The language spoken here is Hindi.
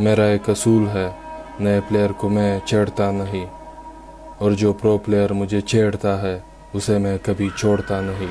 मेरा एक असूल है, नए प्लेयर को मैं छेड़ता नहीं। और जो प्रो प्लेयर मुझे छेड़ता है, उसे मैं कभी छोड़ता नहीं।